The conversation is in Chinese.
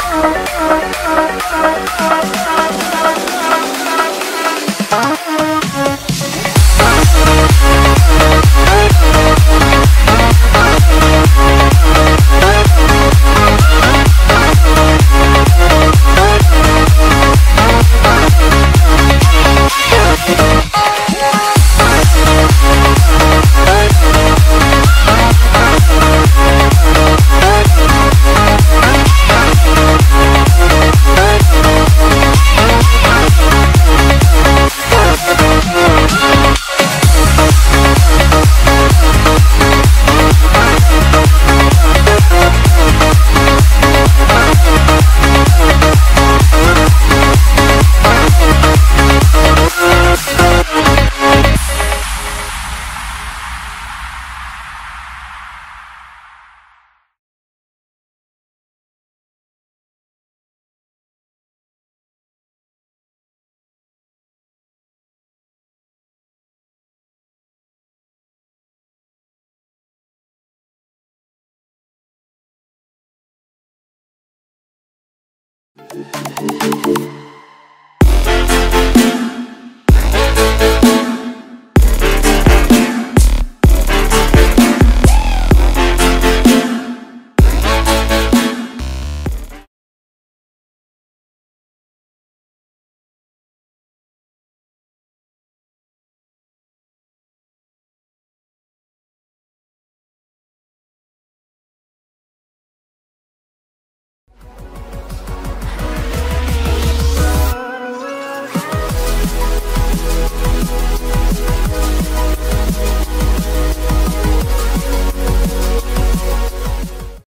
Bye.